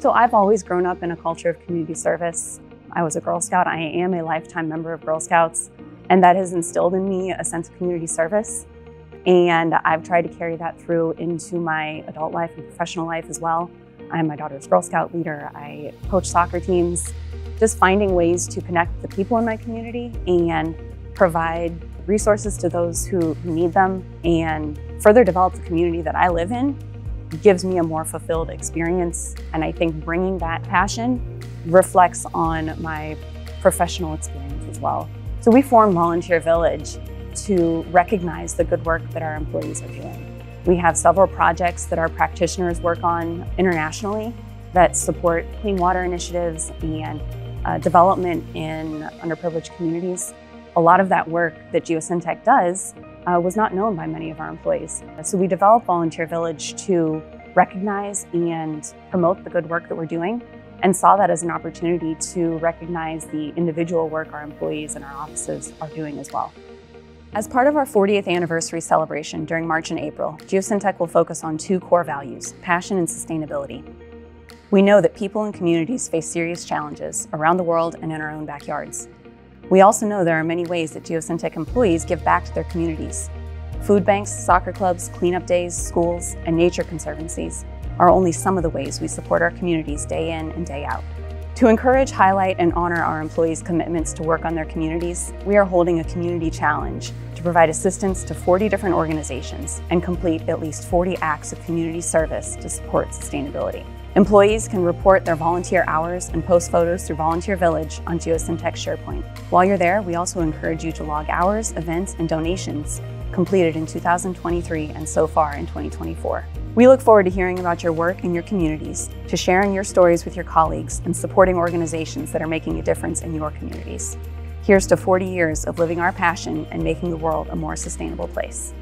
So I've always grown up in a culture of community service. I was a Girl Scout. I am a lifetime member of Girl Scouts, and that has instilled in me a sense of community service. And I've tried to carry that through into my adult life and professional life as well. I'm my daughter's Girl Scout leader. I coach soccer teams, just finding ways to connect the people in my community and provide resources to those who need them and further develop the community that I live in gives me a more fulfilled experience. And I think bringing that passion reflects on my professional experience as well. So we formed Volunteer Village to recognize the good work that our employees are doing. We have several projects that our practitioners work on internationally that support clean water initiatives and uh, development in underprivileged communities. A lot of that work that Geosyntec does uh, was not known by many of our employees. So we developed Volunteer Village to recognize and promote the good work that we're doing and saw that as an opportunity to recognize the individual work our employees and our offices are doing as well. As part of our 40th anniversary celebration during March and April, Geosyntec will focus on two core values, passion and sustainability. We know that people and communities face serious challenges around the world and in our own backyards. We also know there are many ways that Geosyntec employees give back to their communities. Food banks, soccer clubs, cleanup days, schools, and nature conservancies are only some of the ways we support our communities day in and day out. To encourage, highlight, and honor our employees' commitments to work on their communities, we are holding a community challenge to provide assistance to 40 different organizations and complete at least 40 acts of community service to support sustainability. Employees can report their volunteer hours and post photos through Volunteer Village on Geosyntec SharePoint. While you're there, we also encourage you to log hours, events, and donations completed in 2023 and so far in 2024. We look forward to hearing about your work in your communities, to sharing your stories with your colleagues, and supporting organizations that are making a difference in your communities. Here's to 40 years of living our passion and making the world a more sustainable place.